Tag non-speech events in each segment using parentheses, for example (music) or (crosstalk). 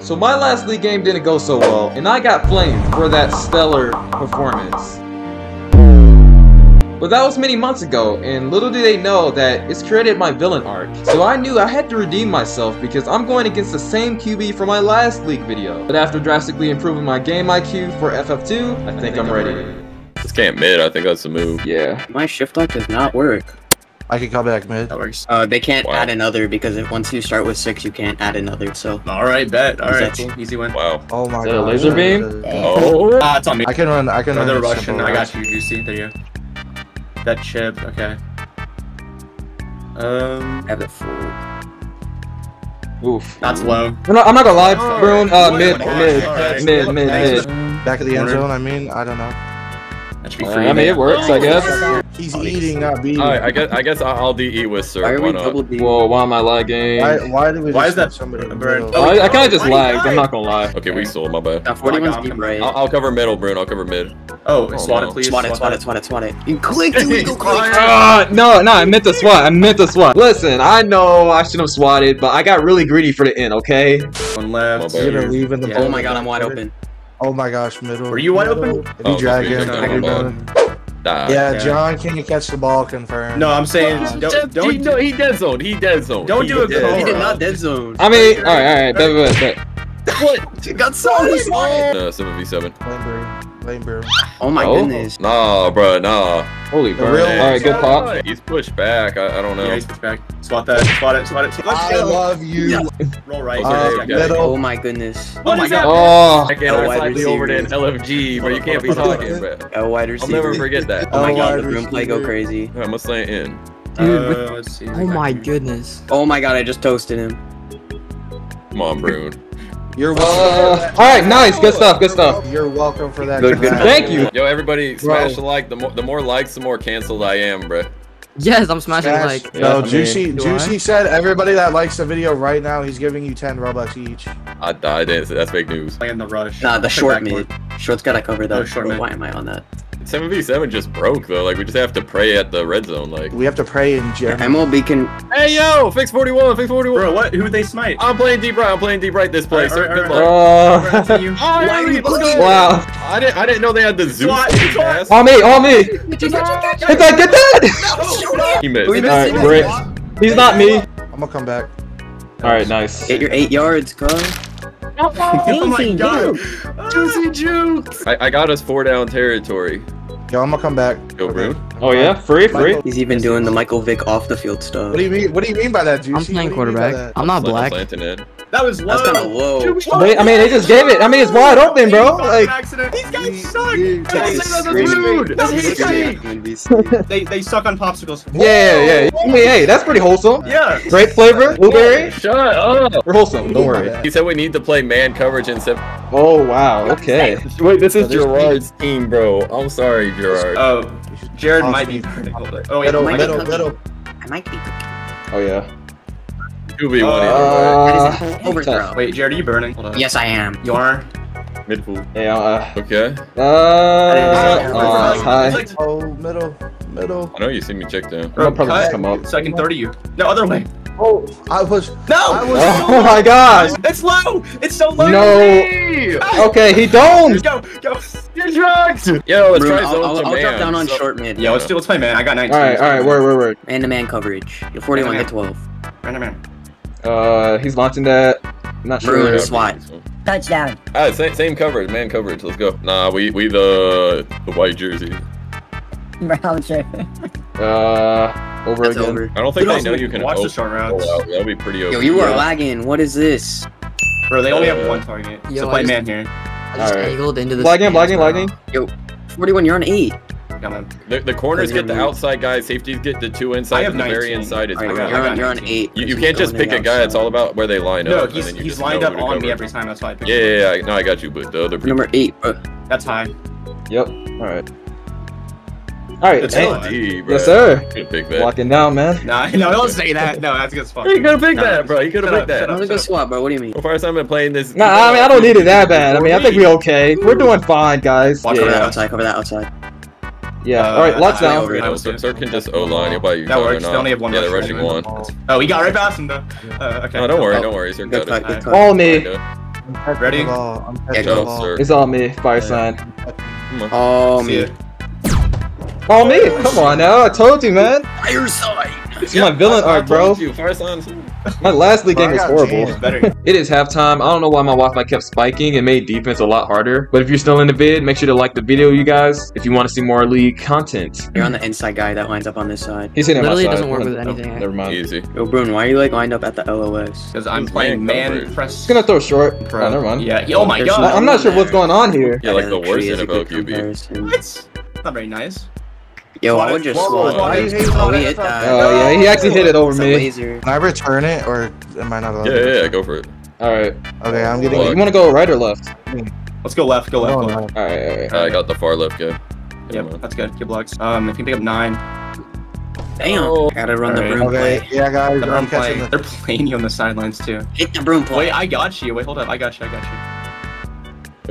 So my last league game didn't go so well, and I got flamed for that stellar performance. But that was many months ago, and little do they know that it's created my villain arc. So I knew I had to redeem myself because I'm going against the same QB from my last league video. But after drastically improving my game IQ for FF2, I think I'm ready. This can't mid. I think that's the move. Yeah. My shift lock does not work. I can come back mid. That works. Uh, they can't Wow. add another because if once you start with six, you can't add another. So All right, bet. All right, cool. easy win. Wow. Oh my Is that a god. laser beam? Oh. Ah, it's on me. I can run. I can run. Another Russian. simple I got you, Juicy. There you go. That chip. Okay. Um, have it full. Oof. that's low. I'm not, I'm not gonna lie, Oh, Bruin. Uh, wait, mid, wait, mid, mid, mid, mid. Back of the end zone. I mean, I don't know. That should be Uh. I mean, it works, I guess. He's eating, not beating. Alright, I guess I guess I'll I'll D E with sir. Why are we not? double D? Whoa, why am I lagging? Why? Why do we? Why is that somebody in the bird- middle? Oh, I, I kind of just lagged. I'm not gonna lie. Okay, we sold. My bad. Now 41's Oh my deep right. I'll, I'll cover middle, Bruno. I'll cover mid. Oh, Oh, swat no. it, please. Swat it, swat it, swat it, swat (laughs) it. You click, you go click. Uh, (laughs) no, no, I meant to swat. I meant to swat. Listen, I know I should have swatted, but I got really greedy for the end. Okay. One left. You're gonna leave in the. Yeah. Oh my god, I'm wide open. Oh my gosh, middle. Were you wide middle. open? If you Oh, drag okay, in, okay, you're my done. Nah. Yeah, Yeah. John can't catch the ball. Confirmed. No, I'm saying Just- don't just- don't he, no, he dead zone. He dead zone. Don't He do a dead call. He did not dead zone. I mean, all right, all right, bet, bet, bet. What? You got so Uh, seven v seven. Lame bird. Lame bird. Oh my Oh. goodness. Nah, bro. Nah. Holy The All right, good pop. He's pushed back. I, I don't know. Yeah, he's pushed back. Swat that. Swat it. Swat it. Let's I go. love you. Yeah. Roll right. Uh, Yeah, middle. Oh my goodness. Oh my god. Oh, I can't Oh, wide slightly over to receiver. LFG, but you can't be talking, bro. A wide I'll never forget that. Oh my Oh, god, the room play go receiver. crazy. I must lay in. Dude, Uh, let's see. Oh my goodness. Oh my god, I just toasted him. Come on, Brune. You're uh, welcome. all right, nice, good stuff, good stuff. You're welcome for that. Good, good. Thank you. Yo, everybody, smash Bro. the like. The more, the more likes, the more canceled I am, bro. Yes, I'm smashing Smash. like. Yeah, no, I mean- Juicy. Do Juicy I? said everybody that likes the video right now, he's giving you 10 robux each. I, I didn't. say That's fake news. Playing the rush. Nah, the short backcourt. mid. Short's gotta cover that. Oh, short Bro. Why am I on that? Seven v seven just broke though. Like we just have to pray at the red zone. Like, We have to pray in German. MLB can. hey yo, fix forty one, fix forty one. Bro, what? Who would they smite? I'm playing deep right. I'm playing deep right this play. Alright, sir. alright, Good alright. luck. Uh, You. Oh, Why are you let's go. wow. I didn't. I didn't know they had the Zeus Swat, pass. swat. On me, on me. Hit that, get that. He missed. We missed right, great. He's not me. I'm gonna come back. All right, nice. Get your eight yards, cuz. Oh my god. Juicy juke. I, I got us four down territory. Yo, I'm gonna come back. Go, Brune. Oh yeah, free, free. Michael- He's even doing the Michael Vick off the field stuff. What do you mean? What do you mean by that, Juicy? I'm playing What do you mean by quarterback. I'm not black. That was low. That's kind of low. They, I mean, they just gave it. I mean, it's wide open, bro. Like, accident. These guys suck. You- Guys, that's screaming. rude. That's Texas They they suck on popsicles. yeah, yeah, yeah. I mean, hey, that's pretty wholesome. Yeah. Grape flavor, blueberry. Shut up. We're wholesome. Don't worry. He said we need to play man coverage in seven. Oh wow. Okay. Wait, this is Gerard's team, bro. I'm sorry, Gerard. Uh, Jared might be. Oh wait, Middle, might be middle, cooking. middle. I might be cooking. Oh yeah. Two v one Uh, That is overthrow. wait, Jared, are you burning? Hold on. Yes, I am. You are. mid pool. yeah. Uh, Okay. uh, uh, it's high. Like, Oh, middle, middle. I know you see me check down. bro, I'll probably just cut come up. So I can throw to you. No, other way. Oh, I was. No. I was. Oh my gosh. It's low. It's so low. No. Okay, he don't. Go, go. You're drugged. Yo, let's Bruno, try I'll, zone I'll, to I'll drop down on So- short mid. Yo, let's do. Let's play, man. I got 19. All right, all right. Word, word, word. Man to man coverage. You're 41 to 12. Random man. Uh, he's launching that. Not Bruno, sure. SWAT. Touchdown. Ah, same, same coverage, man coverage. Let's go. Nah, we we the the white jersey. Brown (laughs) shirt. Uh, over That's again. over. I don't think Dude, they know you can watch oh, the short oh, wow, That'll be pretty. Yo, OP. you are Yeah. lagging. What is this? Bro, they only have Uh, one target. Yo, so I play man here. I just Alright. angled into the Lagging, stands, lagging, bro. lagging. 41, you're on 8. Come on. The, the corners get the Because outside guys, safeties get the two I inside, have and the very inside is Alright, I Brown. you're, on, you're on 8. You, you can't just pick a guy. It's all about where they line No, up. and he's then he's lined know up who to on me every time. That's why I picked Yeah, yeah, yeah. No, I got you, but the other people. Number 8. Uh, That's high. Yep. All right. All right. It's hey. on. D, bro. Yes, sir. You could pick that. Locking down, man. Nah, (laughs) no, don't say that. No, that's good as fuck. He could have picked No, that, bro. He could have picked up, that. shut that up. was a good swap, bro. What do you mean? The first time I've been playing this. Nah, I mean, I don't need it that bad. I mean, I think we're okay. We're doing fine, guys. Watch Cover that Yeah. outside, cover that outside. Yeah. Uh, All right. Lots I- I down. over- You know, Sir, Sir can just O line. He'll buy you. That works. They only have one Yeah, they're rushing rushing one. Oh, he got right past him though. Uh, okay. No, don't worry, don't worry. Sir Good got cut, it. good cut. All me. Kinda. I'm catching Ready? the ball. I'm catching go, the ball. sir. It's all me, fire sign. Oh, See me. It. All me. Come on now. I told you, man. Fire side. It's my villain arc, bro. You, Fire sign. My last league game was horrible. jammed. Better. It is halftime. I don't know why my Wi-Fi kept spiking and made defense a lot harder. But if you're still in the vid, make sure to like the video, you guys, if you want to see more league content. You're on the inside guy that lines up on this side. He's hitting Literally my side. doesn't work with Oh, anything. Never mind. Easy. Yo, Brune, why are you like lined up at the LOS? Because I'm Who's playing man man press. He's gonna throw short. Pro. Oh, never mind. Yeah. Oh my There's god. I- I'm not sure what's going on here. Yeah, like the worst Tree is a NFL good QB. comparison. What? Not very nice. Yo, I would just Whoa, swat. why it. you hating Oh, he hit that. Oh yeah, he actually hit it over It's me. laser. Can I return it or am I not allowed? Yeah, to? yeah, yeah, go for it. All right. Okay, I'm getting. Fuck. You want to go right or left? Let's go left. Go left. No, go no. left. All right. All right. I got the far left guy. Yep, that's good. Good blocks. Um, if you pick up nine, Damn. Oh. Gotta run the Alright. broom Okay, play. yeah, guys, they're I'm catching play. the. (laughs) They're playing you on the sidelines too. Hit the broom play. Wait, I got you. Wait, hold up. I got you. I got you.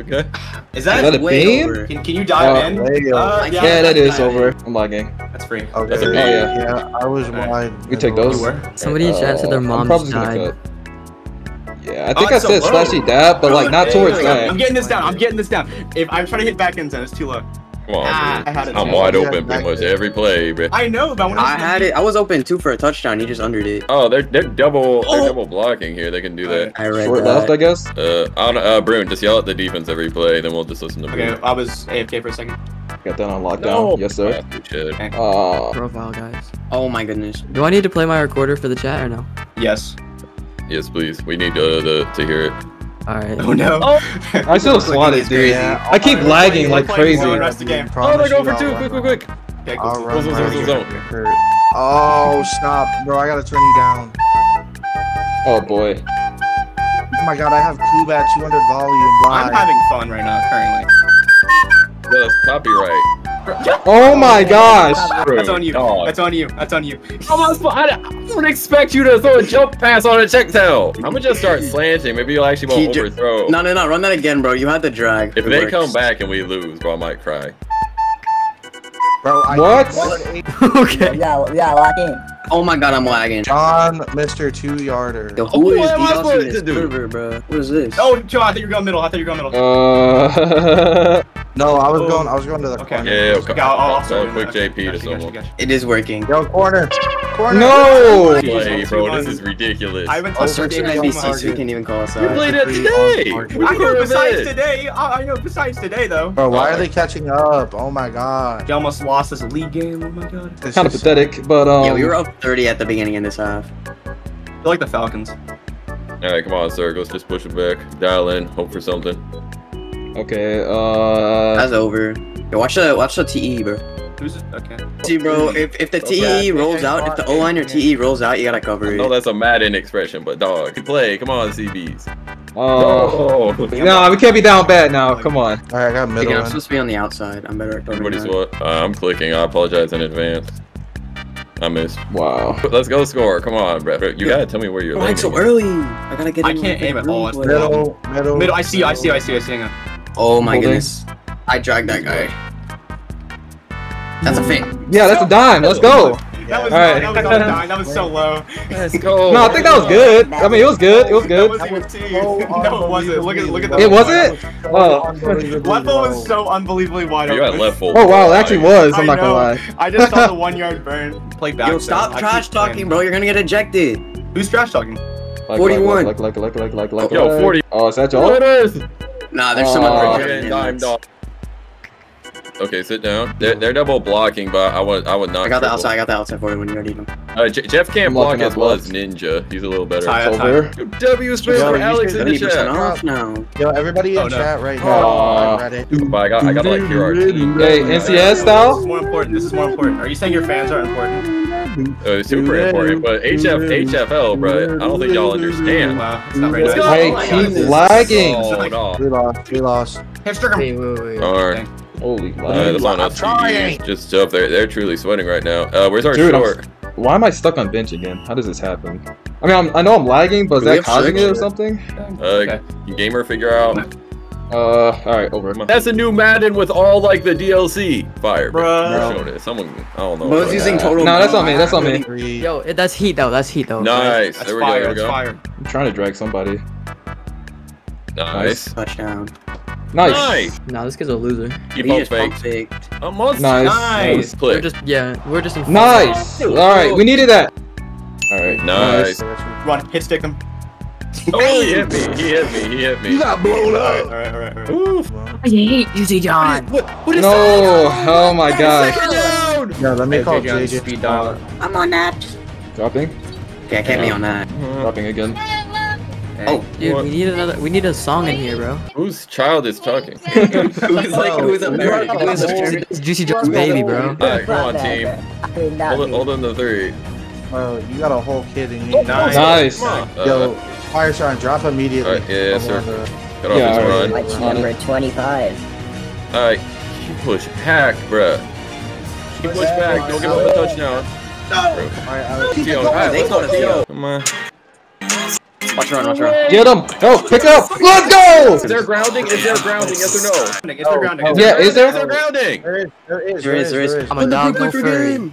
Is Is that? that a way beam? over. can, can you dive Oh, in? there you go. Uh, Yeah, Yeah, that's over. I'm lagging. That's free. Okay, That's a beam. yeah. Oh, yeah. I was Alright. wide. We take those. were? Somebody in chat said their I'm mom's probably just gonna died. cut. Yeah, I think Oh, I said so low. slashy dab, but like not towards that. I'm getting this down. I'm getting this down. If I'm trying to hit back end zone, it's too low. Come on, Ah, dude. I had it. I'm wide open pretty much every play, bro. I know, but when I I had it. I was open too for a touchdown. He just undered it. Oh, they're they're double they're Oh. double blocking here. They can do that. I read Short that. left, I guess. Uh, I don't, uh, Brune, just yell at the defense every play, then we'll just listen to Okay, Brune. I was AFK for a second. Got that on lockdown. Yes, sir. Bastard shit. Uh, Profile, guys. Oh my goodness. Do I need to play my recorder for the chat or no? Yes. Yes, please. We need uh, the, to hear it. Alright. Oh no. Oh. (laughs) I should have swatted, dude. Yeah, I keep lagging like crazy. Rest the game. Oh, they're going for two! Quick, quick, quick! Okay. Oh, stop, bro! I gotta turn you down. oh boy. Oh my god, I have Cube at 200 volume. I'm having fun right now, currently. Yeah, that's copyright. Oh my (laughs) gosh. That's on you. Dog. That's on you. That's on you. I'm not I, I don't expect you to throw a jump pass on a check tail. I'm gonna just start (laughs) slanting. Maybe you'll actually won't He overthrow. No, no, no. Run that again, bro. You had the drag. If It they works. come back and we lose, bro, I might cry. Bro, I What? (laughs) okay. Yeah, yeah, lock in. Oh my god, I'm lagging. John, Mr. Two Yarder. Yo, who is What am I DDoSing this server, bro? What is this? Oh, Joe, I thought you were going middle. I thought you were going middle. Uh, No, I was Oh. going. I was going to the Okay. corner. Yeah, okay. Okay, I'll, I'll, I'll So quick doing. JP to Gotcha, gotcha, someone. It is working. Yo, corner. Corner. no. Play, Jeez, bro. This is ridiculous. I haven't Oh, touched Search the an game NBC so so you can't even call us We out. played it today. I know besides today. I, I know besides today though. Bro, why are they catching up? Oh my god. You almost lost this league game. Oh my god. This Kind of pathetic, but um. Yeah, we were up 30 at the beginning of this half. They're like the Falcons. All right, come on, sir. Let's just push it back. Dial in. Hope for something. Okay. Uh. That's over. Yo, watch the watch the TE, bro. Who's okay? See, bro, if, if the Okay. TE rolls out, if the O line or TE rolls out, you gotta cover it. No, that's a Madden expression, but dog, you play. Come on, CBs. Oh. Oh. No, we can't be down bad now. Come on. All right, I got Again, middle. I'm supposed to be on the outside. I'm better at covering Everybody's that. what? Uh, I'm clicking. I apologize in advance. I missed. Wow. Let's go score. Come on, bro. You gotta tell me where you're Oh, I'm so early. I gotta get I can't with aim the at all, room it's. Middle, middle. Middle. I see you. I see you. I see you. I see you. Hang on. Oh my Holding. goodness. I dragged that guy. That's a fit. Yeah, that's a dime. Let's go. That was, Alright. that was on nine. That was so low. Let's go. (laughs) No, I think that was good. I mean, it was good. It was That good. wasn't. (laughs) No, it wasn't. Look at look at the. It wasn't? Oh. Left foot was so unbelievably wide You got open. left full. Oh wow, it actually was. I I'm not gonna lie. I just saw the (laughs) one yard burn. Play back. Yo, stop I trash talking, bro. You're gonna get ejected. Who's trash talking? Like, 41. Like, like, like, like, like, like, Yo, 40. Oh, is that y'all? it is. Nah, there's Oh, someone okay, projecting. Dime dog. Okay, sit down. They're, they're double blocking, but I would I would not. I got the outside. I got the outside for you when you already know. Uh, J- Jeff can't I'm block as well as Ninja. He's a little better. Tie, tie. Over. W spin Yo, for Alex should- in the chat. off now. Yo, everybody in Oh, no. chat right Aw. now. I read it. But I got I got like your. Hey, NCS style. This style? is more important. This is more important. Are you saying your fans are important? Uh, super important, but HF HFL, bro. I don't think y'all understand. Wow, it's not very Let's go. Hey, Oh keep God. lagging. Oh, no. We lost. We lost. Hamstring him. Wait, wait, wait. Alright. Holy Uh, lag. I'm trying. Just up there. They're truly sweating right now. Uh, where's our Dude, I'm- Why am I stuck on bench again? How does this happen? I mean, I'm, I know I'm lagging, but is that causing it or something? Uh, Okay. can gamer figure out. Uh, alright, over. That's a new Madden with all like the DLC. Fire, bro. Bruh. Showed it. Someone, I don't know. Bro's bro. using total. No, that's on me, that's on me. Three. Yo, it, that's heat though. That's heat though. Nice. That's There we go. fire. There we go. fire. I'm trying to drag somebody. Nice. Touchdown. Nice. Nice. Nah, this kid's a loser. You He pump just faked. faked. A monster. Nice. Nice. We're just yeah, we're just in Nice. All right, we needed that. All right. Nice. Run, hit stick him. Oh, he hit me. He hit me. He hit me. You got blown Alright, alright, alright, alright. Oof. I hate Juicy John. What? What is No. that? Oh my gosh. Second down. Yeah, let me Hey, call JJ, JJ. speed down. I'm on that. Dropping. Yeah, can't be on that. Dropping again. Oh, Dude, What? we need another. We need a song in here, bro. Whose child is talking? (laughs) who's like who's American? Who's American? Juicy John's baby, bro. Alright, come on, team. Hold on, me. hold on to three. Oh, you got a whole kid in you. Nice. Nice. Come on. Yo, Uh, fire shine, drop immediately. Alright, yeah, yes, sir. Come on, uh, cut off Yeah, his alright. run. Watch number 25. Alright, keep push back, bruh. Keep push back. Don't give up the touchdown. Alright, Alex. Keep on. going, they going, they going. Come on. Watch run, watch run. Get him. Go. Pick up. Let's go! Is there grounding? Is there grounding? Yes or no? Is there grounding? Oh, Yeah, is there? Is there grounding? There is, there is, There is, there is. I'm a dog, no furry.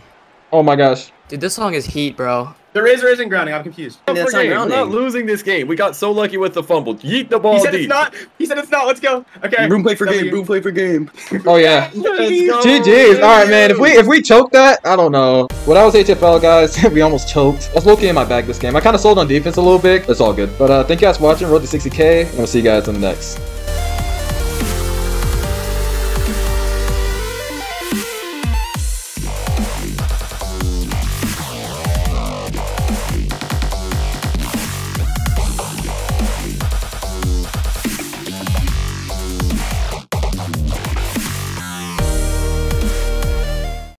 Oh my gosh. Dude, this song is heat, bro. There is or isn't grounding, I'm confused. Up That's for not game. We're not losing this game. We got so lucky with the fumble. Yeet the ball He said deep. it's not. He said it's not. Let's go. Okay. Room play for W. game. Room play for game. (laughs) Oh yeah. (laughs) Let's go. GG's. All right, man. If we if we choke that, I don't know. When I was HFL, guys, (laughs) we almost choked. I was low-key in my bag this game. I kind of sold on defense a little bit. It's all good. But uh, thank you guys for watching. Road to 60k. And we'll see you guys in the next.